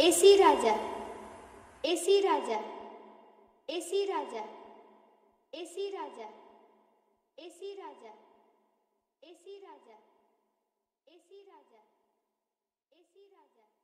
AC Raja AC Raja AC Raja AC Raja AC Raja AC Raja AC Raja AC Raja.